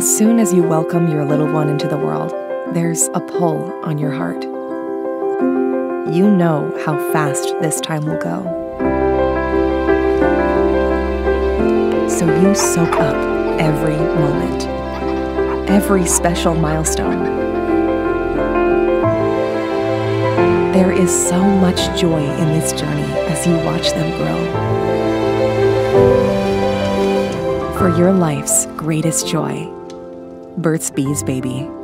As soon as you welcome your little one into the world, there's a pull on your heart. You know how fast this time will go. So you soak up every moment, every special milestone. There is so much joy in this journey as you watch them grow. For your life's greatest joy, Burt's Bees Baby.